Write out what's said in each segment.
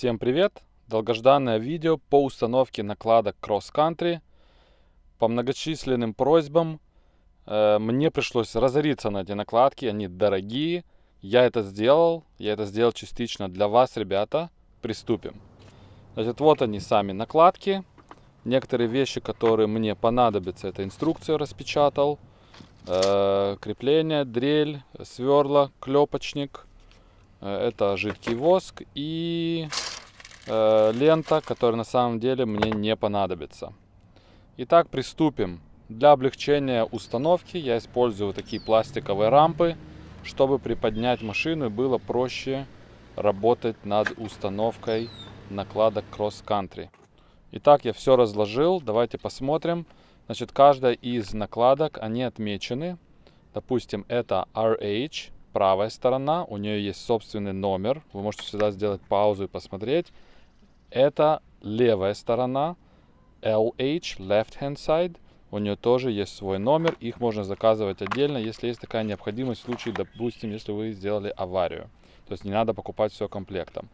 Всем привет! Долгожданное видео по установке накладок Cross Country. По многочисленным просьбам э, мне пришлось разориться на эти накладки, они дорогие. Я это сделал, я это сделал частично для вас, ребята. Приступим. Значит, вот они сами накладки. Некоторые вещи, которые мне понадобятся, это инструкцию распечатал. Э, крепление, дрель, сверла, клепочник. Э, это жидкий воск и э, лента, которая на самом деле мне не понадобится. Итак, приступим. Для облегчения установки я использую вот такие пластиковые рампы, чтобы приподнять машину и было проще работать над установкой накладок Country. Итак, я все разложил. Давайте посмотрим. Значит, каждая из накладок, они отмечены. Допустим, это RH, правая сторона. У нее есть собственный номер. Вы можете всегда сделать паузу и посмотреть. Это левая сторона. LH, left hand side. У нее тоже есть свой номер. Их можно заказывать отдельно, если есть такая необходимость в случае, допустим, если вы сделали аварию. То есть не надо покупать все комплектом.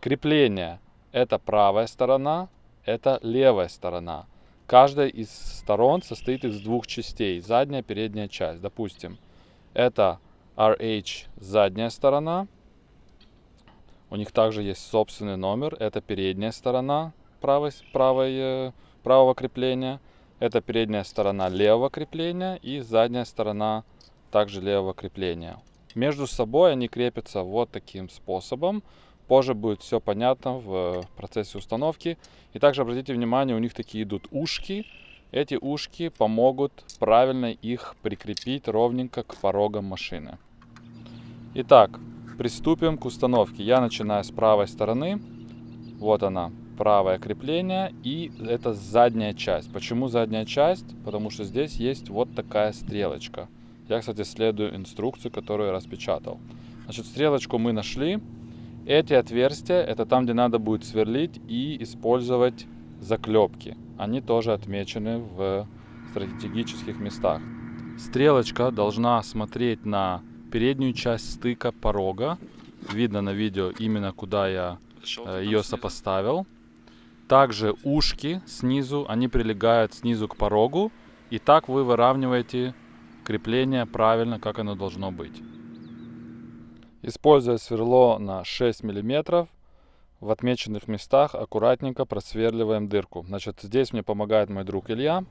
Крепление. Это правая сторона это левая сторона. Каждая из сторон состоит из двух частей, задняя, передняя часть. Допустим, это RH задняя сторона. У них также есть собственный номер. Это передняя сторона правой, правой, э, правого крепления. Это передняя сторона левого крепления и задняя сторона также левого крепления. Между собой они крепятся вот таким способом. Позже будет все понятно в э, процессе установки. И также обратите внимание, у них такие идут ушки. Эти ушки помогут правильно их прикрепить ровненько к порогам машины. Итак, приступим к установке. Я начинаю с правой стороны. Вот она, правое крепление. И это задняя часть. Почему задняя часть? Потому что здесь есть вот такая стрелочка. Я, кстати, следую инструкцию, которую распечатал. Значит, стрелочку мы нашли. Эти отверстия, это там, где надо будет сверлить и использовать заклепки. Они тоже отмечены в стратегических местах. Стрелочка должна смотреть на переднюю часть стыка порога. Видно на видео именно куда я э, ее сопоставил. Также ушки снизу, они прилегают снизу к порогу. И так вы выравниваете крепление правильно, как оно должно быть. Используя сверло на 6 мм, в отмеченных местах аккуратненько просверливаем дырку. Значит, здесь мне помогает мой друг Илья.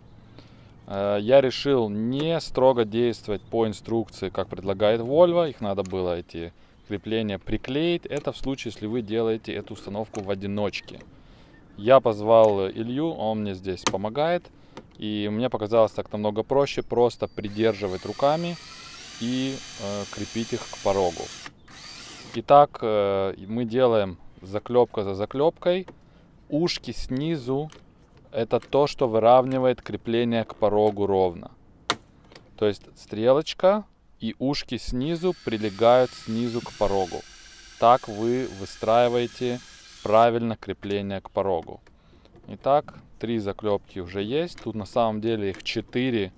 Э, я решил не строго действовать по инструкции, как предлагает Volvo. Их надо было эти крепления приклеить. Это в случае, если вы делаете эту установку в одиночке. Я позвал Илью, он мне здесь помогает. И мне показалось так намного проще просто придерживать руками и э, крепить их к порогу. Итак, э, мы делаем заклепка за заклепкой. Ушки снизу это то, что выравнивает крепление к порогу ровно. То есть стрелочка и ушки снизу прилегают снизу к порогу. Так вы выстраиваете правильно крепление к порогу. Итак, три заклепки уже есть. Тут на самом деле их 4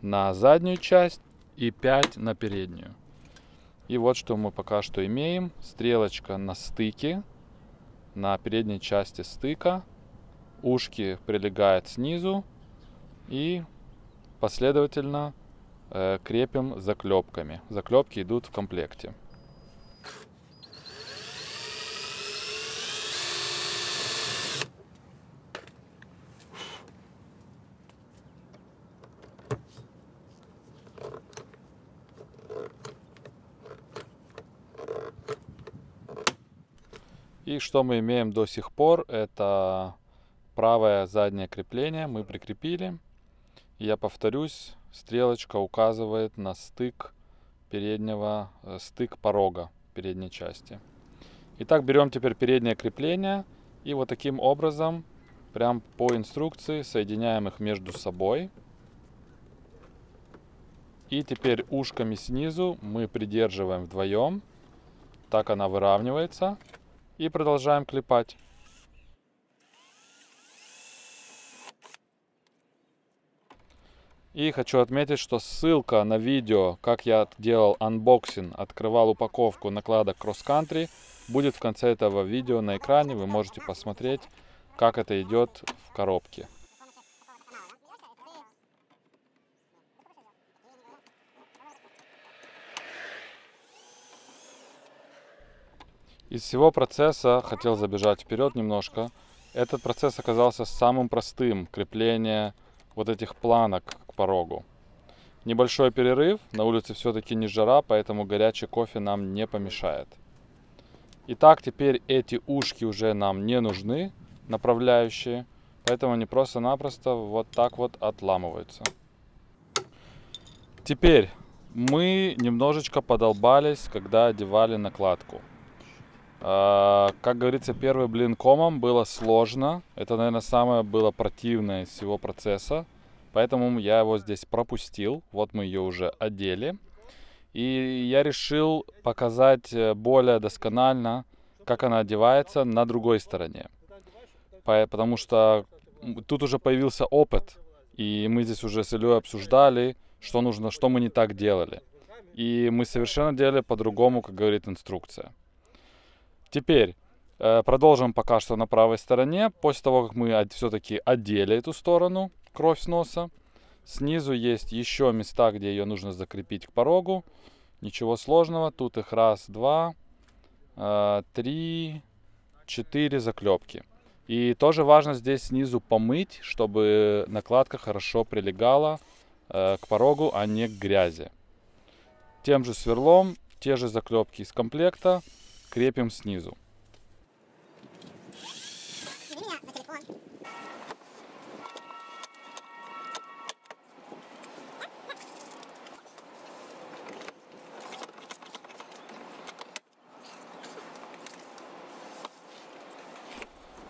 на заднюю часть и 5 на переднюю. И вот что мы пока что имеем. Стрелочка на стыке, на передней части стыка. Ушки прилегают снизу. И последовательно э, крепим заклепками. Заклепки идут в комплекте. И что мы имеем до сих пор, это правое заднее крепление мы прикрепили. Я повторюсь, стрелочка указывает на стык переднего, э, стык порога передней части. Итак, берем теперь переднее крепление и вот таким образом, прям по инструкции, соединяем их между собой. И теперь ушками снизу мы придерживаем вдвоем. Так она выравнивается. И продолжаем клепать. И хочу отметить, что ссылка на видео, как я делал анбоксинг, открывал упаковку накладок Cross Country, будет в конце этого видео на экране. Вы можете посмотреть, как это идет в коробке. Из всего процесса, хотел забежать вперед немножко, этот процесс оказался самым простым, крепление вот этих планок порогу. Небольшой перерыв, на улице все-таки не жара, поэтому горячий кофе нам не помешает. Итак, теперь эти ушки уже нам не нужны, направляющие, поэтому они просто-напросто вот так вот отламываются. Теперь мы немножечко подолбались, когда одевали накладку. А, как говорится, первый блин комом было сложно. Это, наверное, самое было противное из всего процесса. Поэтому я его здесь пропустил. Вот мы ее уже одели. И я решил показать э, более досконально, как она одевается на другой стороне. Потому что тут уже появился опыт. И мы здесь уже с Ильей обсуждали, что нужно, что мы не так делали. И мы совершенно делали по-другому, как говорит инструкция. Теперь э, продолжим пока что на правой стороне. После того, как мы все-таки одели эту сторону, кровь с носа, снизу есть еще места, где ее нужно закрепить к порогу. Ничего сложного. Тут их раз, два, э, три, четыре заклепки. И тоже важно здесь снизу помыть, чтобы накладка хорошо прилегала э, к порогу, а не к грязи. Тем же сверлом, те же заклепки из комплекта крепим снизу.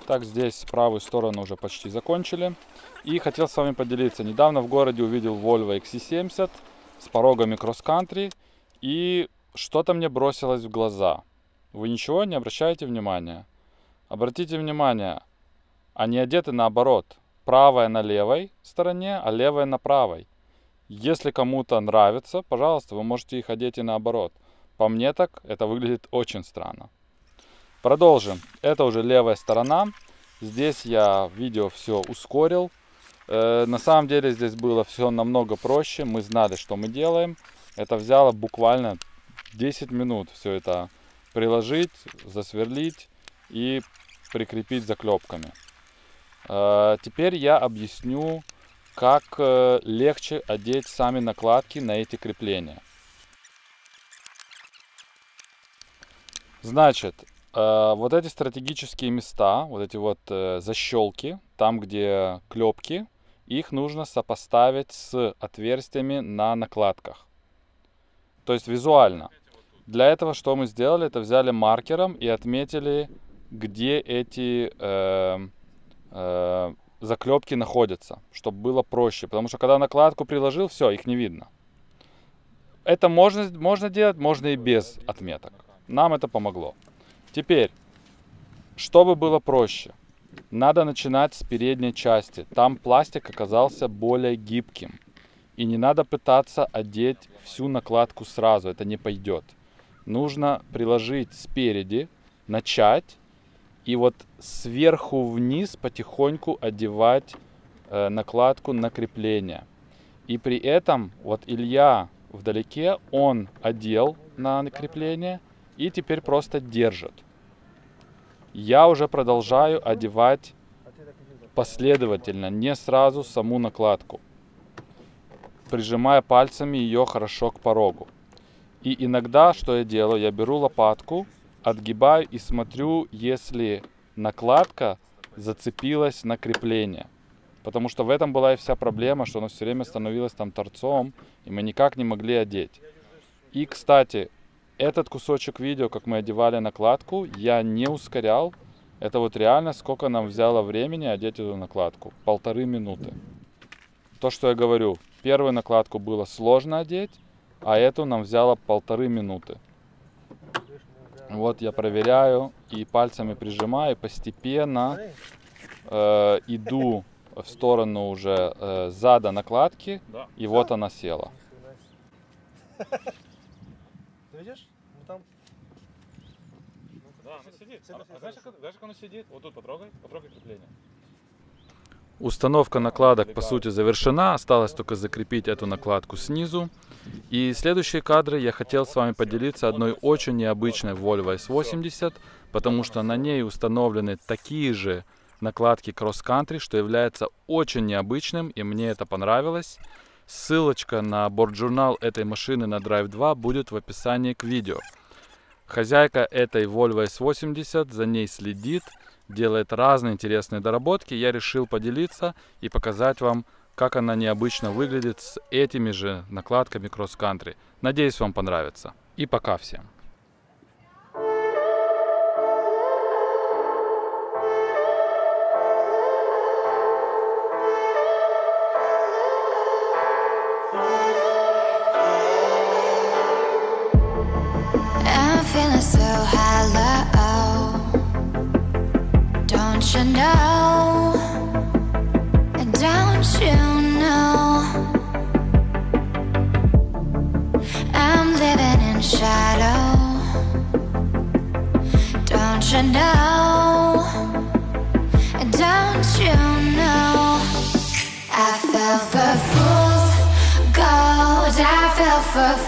Так, здесь правую сторону уже почти закончили. И хотел с вами поделиться. Недавно в городе увидел Volvo XC70 с порогами кросс-кантри. И что-то мне бросилось в глаза – вы ничего не обращаете внимания. Обратите внимание, они одеты наоборот. Правая на левой стороне, а левая на правой. Если кому-то нравится, пожалуйста, вы можете их одеть и наоборот. По мне так это выглядит очень странно. Продолжим. Это уже левая сторона. Здесь я видео все ускорил. Э, на самом деле здесь было все намного проще. Мы знали, что мы делаем. Это взяло буквально 10 минут все это приложить, засверлить и прикрепить заклепками. Э, теперь я объясню, как э, легче одеть сами накладки на эти крепления. Значит, вот эти стратегические места, вот эти вот защелки, там где клепки, их нужно сопоставить с отверстиями на накладках. То есть визуально. Для этого что мы сделали? Это взяли маркером и отметили, где эти э, э, заклепки находятся, чтобы было проще. Потому что когда накладку приложил, все, их не видно. Это можно, можно делать, можно и без отметок. Нам это помогло. Теперь, чтобы было проще, надо начинать с передней части. Там пластик оказался более гибким. И не надо пытаться одеть всю накладку сразу, это не пойдет нужно приложить спереди, начать и вот сверху вниз потихоньку одевать э, накладку на крепление. И при этом вот Илья вдалеке, он одел на крепление и теперь просто держит. Я уже продолжаю одевать последовательно, не сразу саму накладку, прижимая пальцами ее хорошо к порогу. И иногда, что я делаю, я беру лопатку, отгибаю и смотрю, если накладка зацепилась на крепление. Потому что в этом была и вся проблема, что она все время становилась там торцом, и мы никак не могли одеть. И, кстати, этот кусочек видео, как мы одевали накладку, я не ускорял. Это вот реально сколько нам взяло времени одеть эту накладку. Полторы минуты. То, что я говорю, первую накладку было сложно одеть, а эту нам взяло полторы минуты. Вот я проверяю и пальцами прижимаю, постепенно э, иду в сторону уже э, зада накладки, да. и вот она села. Да, оно сидит. А, а знаешь, как, знаешь, как оно сидит? Вот тут потрогай, потрогай крепление. Установка накладок по сути завершена, осталось только закрепить эту накладку снизу. И следующие кадры я хотел с вами поделиться одной очень необычной Volvo S80, потому что на ней установлены такие же накладки Cross Country, что является очень необычным, и мне это понравилось. Ссылочка на борт-журнал этой машины на Drive 2 будет в описании к видео. Хозяйка этой Volvo S80 за ней следит, делает разные интересные доработки. Я решил поделиться и показать вам, как она необычно выглядит с этими же накладками Cross Country. Надеюсь, вам понравится. И пока всем.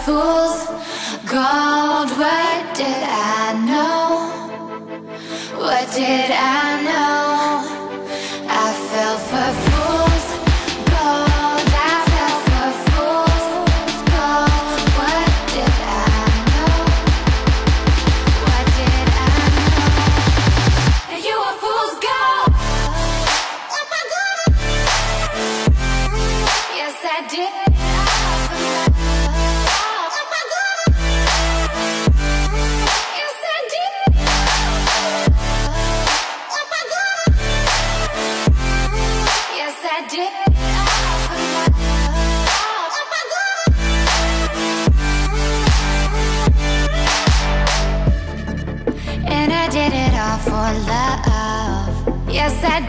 For fools gold. What did I know? What did I